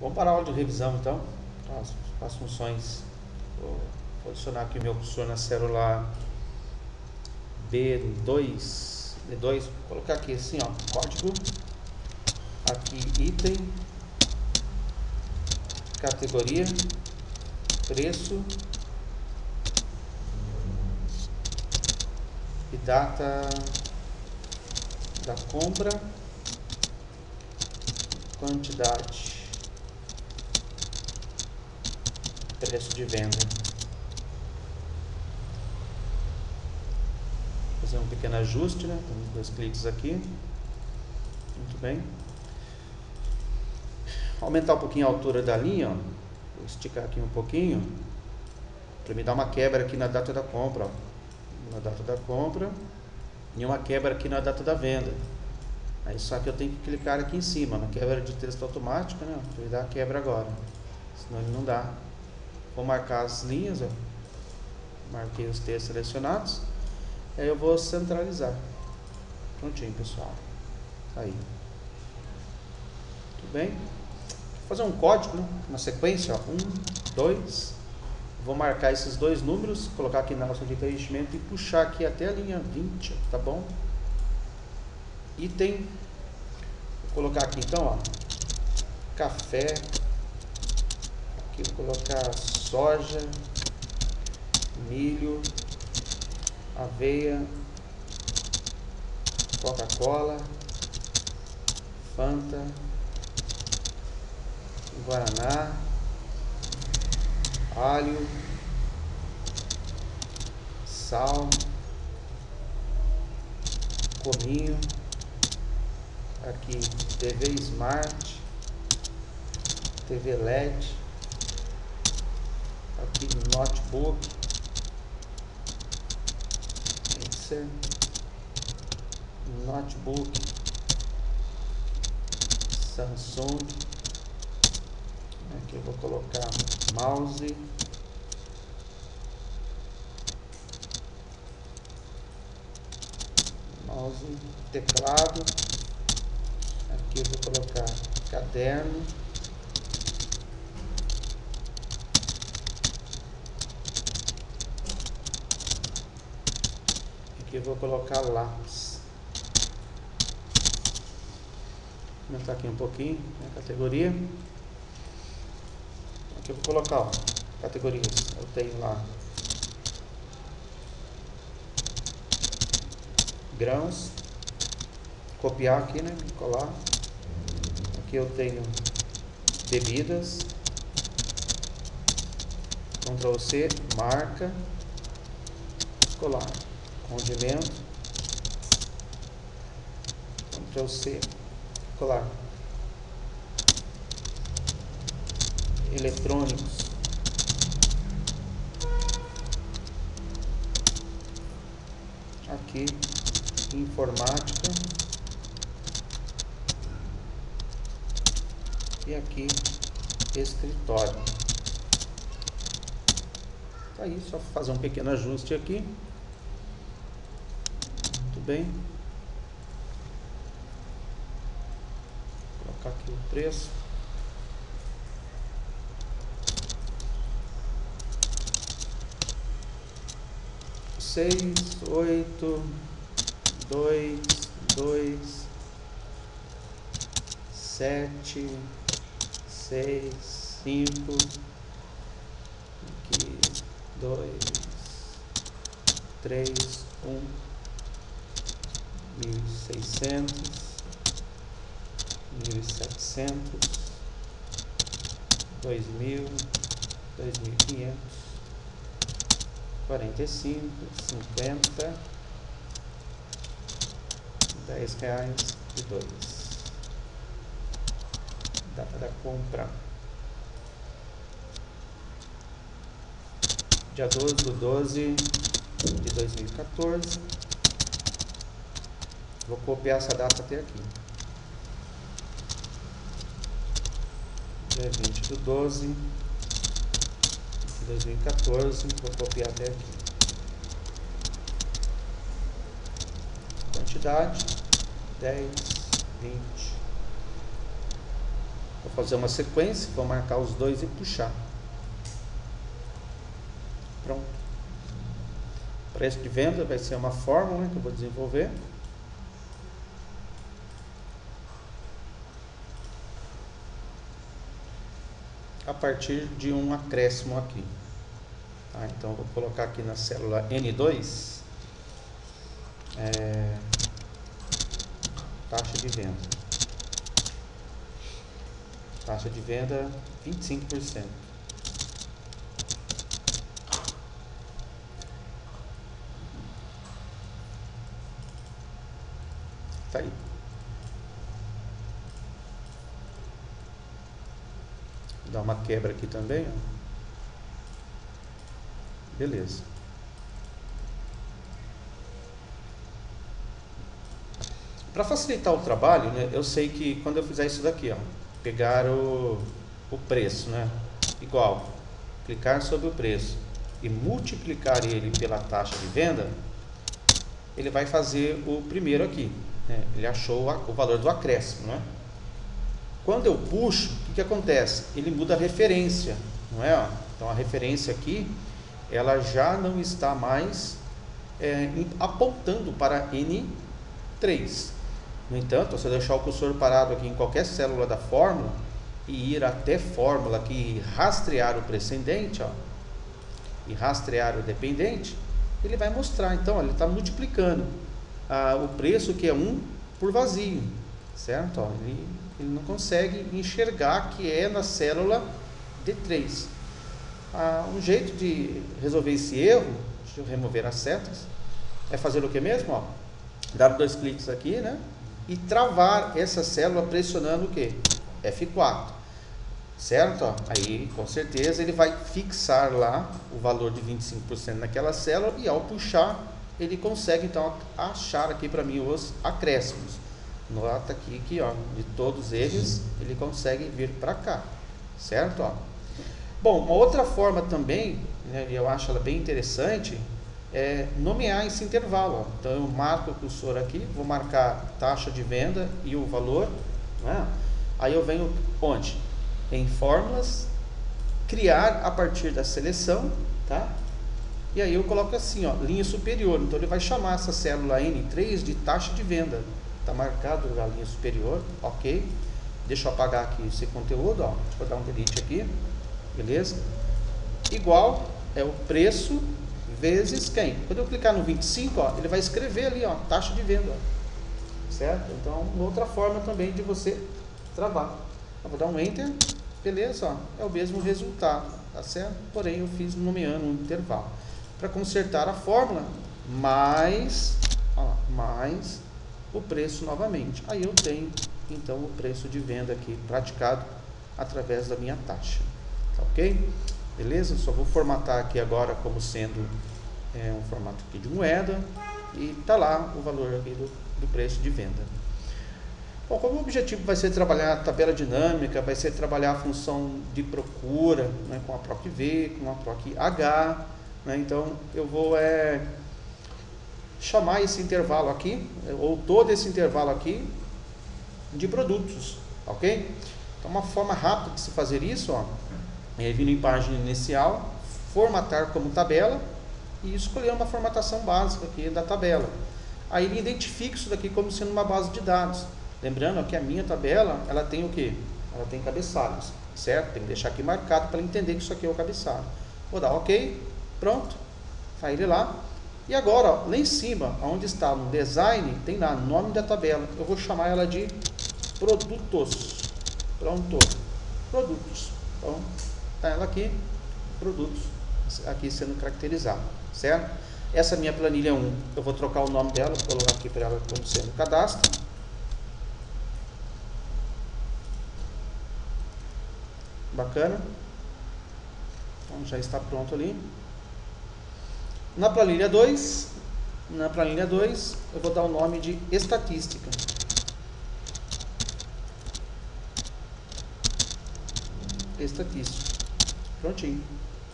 Vamos para a aula de revisão então. As, as funções. Vou posicionar aqui o meu cursor na célula B2. B2, vou colocar aqui assim, ó, código. Aqui item, categoria, preço e data da compra, quantidade, preço de venda. Fazer um pequeno ajuste, né? dois cliques aqui. Muito bem. Aumentar um pouquinho a altura da linha, ó. Vou esticar aqui um pouquinho para me dar uma quebra aqui na data da compra, ó. na data da compra e uma quebra aqui na data da venda. Aí só que eu tenho que clicar aqui em cima, na quebra de texto automática, né? Ele dá a quebra agora, senão ele não dá. Vou marcar as linhas, ó. marquei os textos selecionados, aí eu vou centralizar. Prontinho, pessoal. Tá aí. Tudo bem? Vou fazer um código, né? na sequência, ó. um, dois, Vou marcar esses dois números, colocar aqui na nossa de preenchimento e puxar aqui até a linha 20, tá bom? Item, vou colocar aqui então, ó, café, aqui colocar soja, milho, aveia, Coca-Cola, Fanta, Guaraná, alho, sal, cominho, aqui TV Smart, TV LED, aqui notebook, Mixer, notebook, Samsung, aqui eu vou colocar mouse. Mouse teclado. Aqui eu vou colocar caderno aqui eu vou colocar lápis vou aumentar aqui um pouquinho a categoria eu vou colocar, ó, categorias. Eu tenho lá grãos, copiar aqui, né? Colar. Aqui eu tenho bebidas. Ctrl C, marca, colar, condimento, Ctrl C, colar. eletrônicos. Aqui, informática. E aqui, escritório. Tá aí, só fazer um pequeno ajuste aqui. Muito bem. Vou colocar aqui o preço. seis, oito, dois, dois, sete, seis, cinco, aqui, dois, três, um, mil seiscentos, mil setecentos, dois mil, dois mil quinhentos quarenta e cinco, cinquenta, dez reais e dois. Data da compra. Dia 12 do 12 de 2014. Vou copiar essa data até aqui. Dia 20 do 12 2014, vou copiar até aqui. Quantidade, 10, 20. Vou fazer uma sequência, vou marcar os dois e puxar. Pronto. Preço de venda vai ser uma fórmula que eu vou desenvolver. Partir de um acréscimo aqui. Tá? Então, vou colocar aqui na célula N2 é, taxa de venda. Taxa de venda 25%. Tá aí. Dar uma quebra aqui também. Ó. Beleza. Para facilitar o trabalho, né, eu sei que quando eu fizer isso daqui, ó, pegar o, o preço, né? Igual, clicar sobre o preço e multiplicar ele pela taxa de venda, ele vai fazer o primeiro aqui. Né? Ele achou o valor do acréscimo, né? Quando eu puxo, o que, que acontece? Ele muda a referência, não é? Então a referência aqui, ela já não está mais é, apontando para N3. No entanto, se eu deixar o cursor parado aqui em qualquer célula da fórmula e ir até fórmula aqui e rastrear o precedente, ó, e rastrear o dependente, ele vai mostrar. Então, ó, ele está multiplicando ah, o preço que é 1 por vazio, certo? Ele, ele não consegue enxergar que é na célula D3. Ah, um jeito de resolver esse erro, eu remover as setas, é fazer o que mesmo? Ó? Dar dois cliques aqui, né? e travar essa célula pressionando o que? F4. Certo? Aí, com certeza, ele vai fixar lá o valor de 25% naquela célula e ao puxar, ele consegue então achar aqui para mim os acréscimos. Nota aqui que ó, de todos eles, ele consegue vir para cá. Certo? Ó. Bom, uma outra forma também, né, eu acho ela bem interessante, é, nomear esse intervalo. Ó. Então eu marco o cursor aqui, vou marcar taxa de venda e o valor. Né? Aí eu venho onde? Em fórmulas, criar a partir da seleção, tá? E aí eu coloco assim, ó, linha superior. Então ele vai chamar essa célula N3 de taxa de venda. Está marcado a linha superior, ok? Deixa eu apagar aqui esse conteúdo, ó. Vou dar um delete aqui, beleza? Igual é o preço vezes quem? Quando eu clicar no 25, ó, ele vai escrever ali, ó, taxa de venda. Certo? Então, outra forma também de você travar. Eu vou dar um Enter, beleza, ó, é o mesmo resultado, tá certo? Porém, eu fiz nomeando um intervalo. Para consertar a fórmula, mais, ó, mais o preço novamente. Aí eu tenho, então, o preço de venda aqui praticado através da minha taxa. Tá ok? Beleza? Só vou formatar aqui agora como sendo é, um formato aqui de moeda e tá lá o valor aqui do, do preço de venda. Bom, como o objetivo vai ser trabalhar a tabela dinâmica, vai ser trabalhar a função de procura né, com a PROC V, com a PROC H, né, então eu vou é, chamar esse intervalo aqui, ou todo esse intervalo aqui, de produtos, ok? Então uma forma rápida de se fazer isso, ó, é, vir em página inicial, formatar como tabela e escolher uma formatação básica aqui da tabela. Aí ele identifica isso daqui como sendo uma base de dados. Lembrando que a minha tabela, ela tem o que? Ela tem cabeçalhos, certo? Tem que deixar aqui marcado para entender que isso aqui é o cabeçalho. Vou dar OK, pronto, tá ele lá. E agora, lá em cima, onde está no design, tem lá nome da tabela. Eu vou chamar ela de produtos. Pronto, produtos. Então, Está ela aqui, produtos, aqui sendo caracterizado, certo? Essa minha planilha 1, eu vou trocar o nome dela, vou colocar aqui para ela como sendo cadastro. Bacana. Então já está pronto ali. Na planilha 2, na planilha 2, eu vou dar o nome de estatística. Estatística. Prontinho,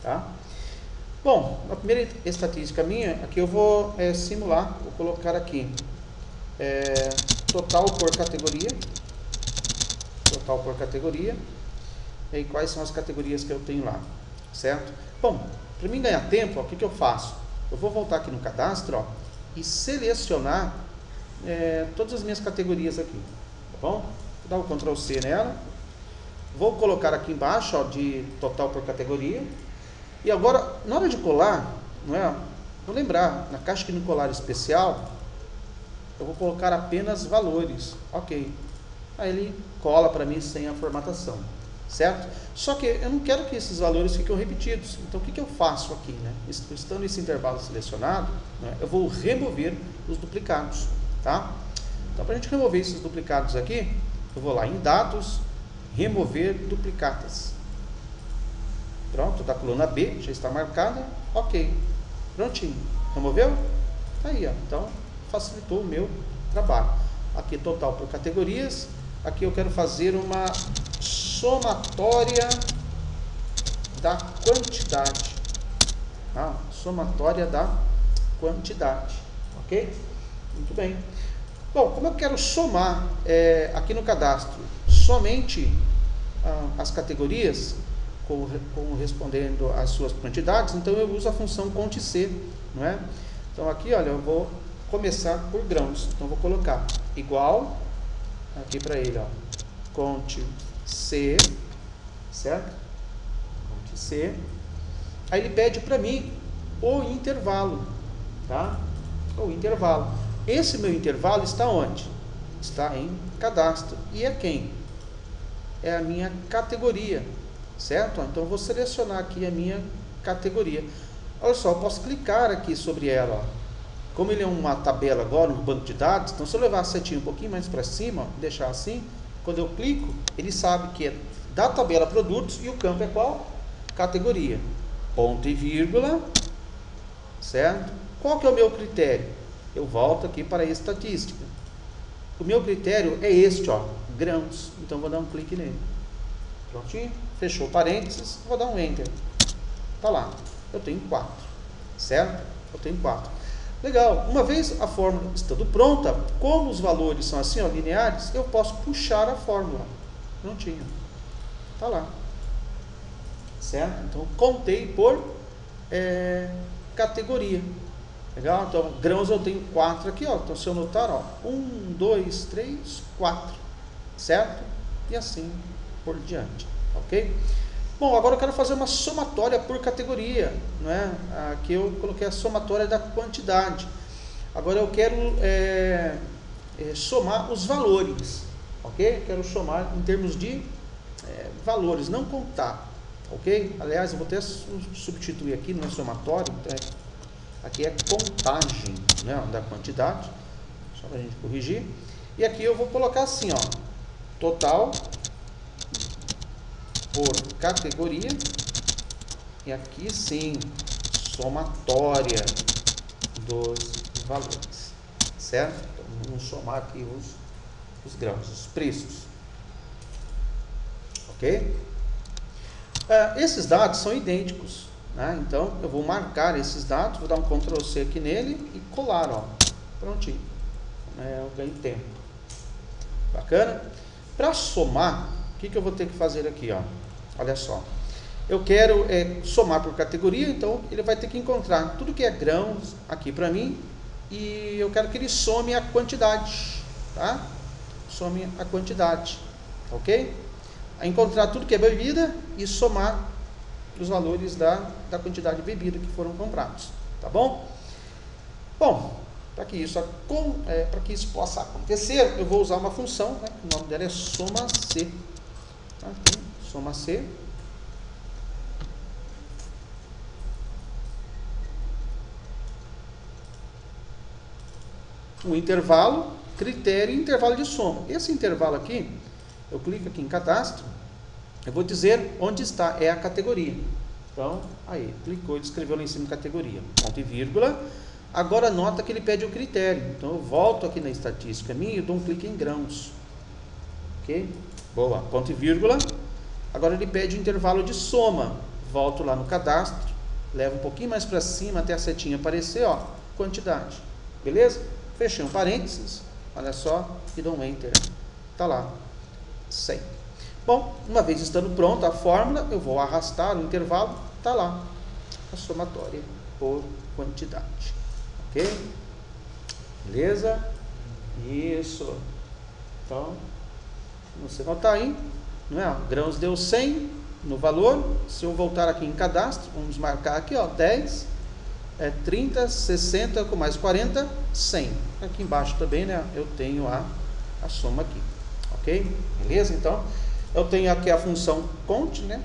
tá? Bom, a primeira estatística minha, aqui eu vou é, simular, vou colocar aqui é, total por categoria, total por categoria, e quais são as categorias que eu tenho lá, certo? Bom, para mim ganhar tempo, ó, o que, que eu faço? Eu vou voltar aqui no cadastro ó, e selecionar é, todas as minhas categorias aqui, tá bom? Vou dar o Ctrl C nela, vou colocar aqui embaixo ó, de total por categoria, e agora, na hora de colar, não é? Vou lembrar, na caixa de colar especial, eu vou colocar apenas valores, ok. Aí ele cola para mim sem a formatação certo? Só que eu não quero que esses valores fiquem repetidos. Então, o que, que eu faço aqui? Né? Estando esse intervalo selecionado, né, eu vou remover os duplicados. Tá? Então, para a gente remover esses duplicados aqui, eu vou lá em Dados, Remover Duplicatas. Pronto, da coluna B já está marcada. Ok. Prontinho. Removeu? Tá aí, ó. Então, facilitou o meu trabalho. Aqui total por categorias. Aqui eu quero fazer uma somatória da quantidade. Tá? Somatória da quantidade. Ok? Muito bem. Bom, como eu quero somar é, aqui no cadastro somente ah, as categorias, com, com, respondendo às suas quantidades, então eu uso a função CONT-C, não é? Então aqui, olha, eu vou começar por grãos. Então vou colocar igual aqui para ele, ó, CONT C, certo? Ponte C. Aí ele pede para mim o intervalo, tá? O intervalo. Esse meu intervalo está onde? Está em cadastro. E é quem? É a minha categoria, certo? Então eu vou selecionar aqui a minha categoria. Olha só, eu posso clicar aqui sobre ela. Como ele é uma tabela agora, um banco de dados, então se eu levar a setinha um pouquinho mais para cima, deixar assim, quando eu clico, ele sabe que é da tabela produtos e o campo é qual? Categoria. Ponto e vírgula, certo? Qual que é o meu critério? Eu volto aqui para a estatística. O meu critério é este, ó, grãos. Então vou dar um clique nele. Prontinho. Fechou parênteses, vou dar um enter. Tá lá. Eu tenho quatro, certo? Eu tenho quatro. Legal, uma vez a fórmula estando pronta, como os valores são assim, ó, lineares, eu posso puxar a fórmula. Prontinho. Está lá. Certo? Então, contei por é, categoria. Legal? Então, grãos eu tenho quatro aqui, ó. Então, se eu notar, ó, um, dois, três, quatro. Certo? E assim por diante. Ok? Bom, agora eu quero fazer uma somatória por categoria. Não é? Aqui eu coloquei a somatória da quantidade. Agora eu quero é, é, somar os valores. Ok? Quero somar em termos de é, valores, não contar. Ok? Aliás, eu vou até substituir aqui, não é somatório, então é, aqui é contagem né, da quantidade. Só para a gente corrigir. E aqui eu vou colocar assim, ó. Total por categoria e aqui sim somatória dos valores, certo? Então, vamos somar aqui os, os grãos, os preços, ok? Uh, esses dados são idênticos, né? então eu vou marcar esses dados, vou dar um Ctrl C aqui nele e colar, ó, prontinho, é, eu ganho tempo, bacana? Para somar, o que, que eu vou ter que fazer aqui, ó? Olha só. Eu quero é, somar por categoria, então ele vai ter que encontrar tudo que é grãos aqui para mim e eu quero que ele some a quantidade, tá? Some a quantidade, ok? Encontrar tudo que é bebida e somar os valores da, da quantidade de bebida que foram comprados, tá bom? Bom, para que isso é, para que isso possa acontecer, eu vou usar uma função, né? o nome dela é soma C. Tá? Então, soma C. Um intervalo, critério e intervalo de soma. Esse intervalo aqui, eu clico aqui em cadastro, eu vou dizer onde está, é a categoria. Então, aí, clicou, ele escreveu lá em cima categoria, ponto e vírgula. Agora nota que ele pede o critério. Então eu volto aqui na estatística minha e dou um clique em grãos. Ok? Boa, ponto e vírgula. Agora ele pede o intervalo de soma. Volto lá no cadastro, levo um pouquinho mais para cima até a setinha aparecer, ó, quantidade. Beleza? Fechei um parênteses, olha só, e dou um enter. Tá lá. 100. Bom, uma vez estando pronta a fórmula, eu vou arrastar no intervalo, está lá a somatória por quantidade. Ok? Beleza? Isso. Então, você notar aí, não é? Grãos deu 100 no valor. Se eu voltar aqui em cadastro, vamos marcar aqui, ó, 10, é 30, 60 com mais 40, 100. Aqui embaixo também, né? Eu tenho a, a soma aqui. Ok? Beleza? Então, eu tenho aqui a função cont, né?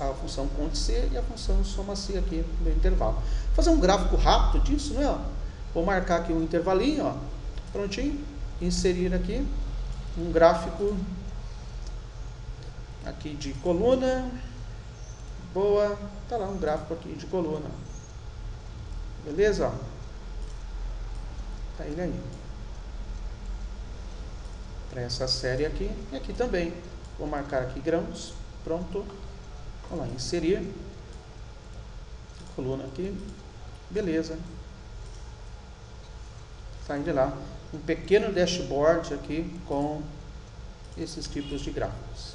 A, função cont C e a função soma C aqui no intervalo. Vou fazer um gráfico rápido disso, né? Vou marcar aqui um intervalinho, ó. Prontinho. Inserir aqui um gráfico aqui de coluna. Boa. Tá lá um gráfico aqui de coluna. Beleza? Tá ele aí. Para essa série aqui. E aqui também. Vou marcar aqui grãos. Pronto. Vamos lá, inserir. Coluna aqui. Beleza. Tá indo lá. Um pequeno dashboard aqui com esses tipos de gráficos.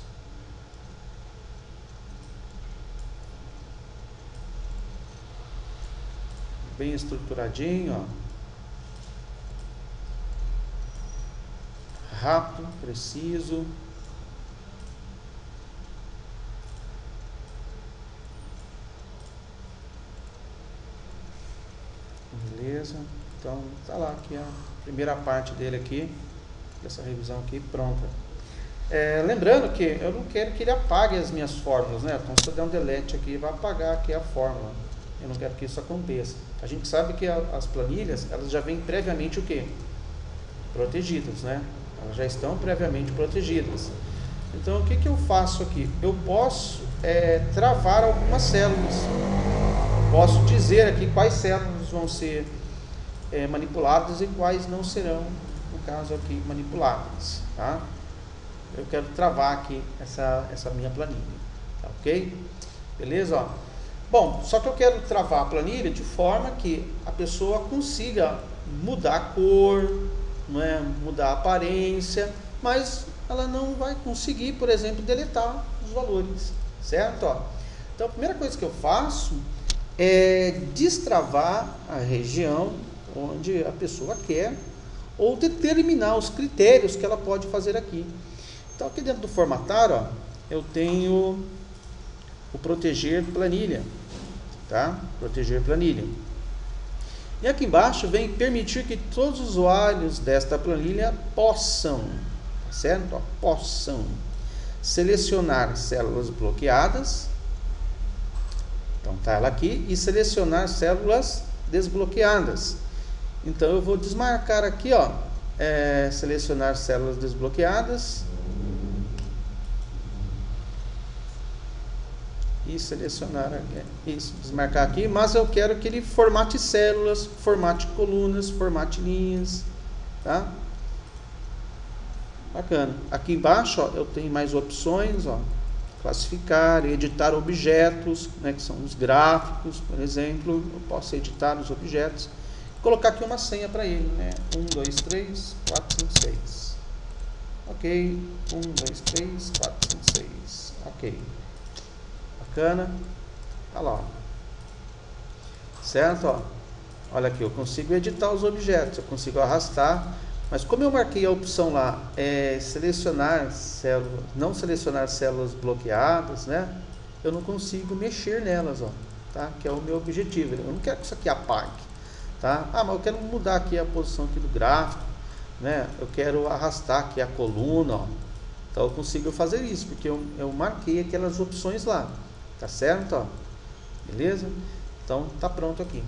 Bem estruturadinho, ó. rápido, preciso. Beleza? Então, tá lá aqui a primeira parte dele aqui, dessa revisão aqui, pronta. É, lembrando que eu não quero que ele apague as minhas fórmulas, né? Então, se eu der um delete aqui, vai apagar aqui a fórmula. Eu não quero que isso aconteça. A gente sabe que a, as planilhas, elas já vêm previamente o quê? Protegidas, né? Elas já estão previamente protegidas. Então, o que, que eu faço aqui? Eu posso é, travar algumas células. Posso dizer aqui quais células vão ser é, manipuladas e quais não serão, no caso aqui, manipuladas. Tá? Eu quero travar aqui essa, essa minha planilha. Tá ok? Beleza? Ó. Bom, só que eu quero travar a planilha de forma que a pessoa consiga mudar a cor, é? mudar a aparência, mas ela não vai conseguir, por exemplo, deletar os valores, certo? Ó, então a primeira coisa que eu faço é destravar a região onde a pessoa quer ou determinar os critérios que ela pode fazer aqui. Então aqui dentro do formatar, ó, eu tenho o proteger planilha tá? Proteger planilha. E aqui embaixo vem permitir que todos os usuários desta planilha possam, tá certo? Possam selecionar células bloqueadas. Então tá ela aqui e selecionar células desbloqueadas. Então eu vou desmarcar aqui, ó, é, selecionar células desbloqueadas e selecionar isso, desmarcar aqui, mas eu quero que ele formate células, formate colunas, formate linhas, tá? Bacana. Aqui embaixo, ó, eu tenho mais opções, ó, classificar, editar objetos, né, que são os gráficos, por exemplo, eu posso editar os objetos, colocar aqui uma senha para ele, né? 1, 2, 3, 4, 5, 6. Ok, 1, 2, 3, 4, 5, 6. Ok. Bacana. Olha lá. Certo? Ó. Olha aqui, eu consigo editar os objetos, eu consigo arrastar, mas como eu marquei a opção lá, é selecionar células, não selecionar células bloqueadas, né? Eu não consigo mexer nelas, ó, tá? Que é o meu objetivo. Eu não quero que isso aqui apague, tá? Ah, mas eu quero mudar aqui a posição aqui do gráfico, né? Eu quero arrastar aqui a coluna, ó. Então eu consigo fazer isso, porque eu, eu marquei aquelas opções lá. Tá certo? Ó? Beleza? Então tá pronto aqui.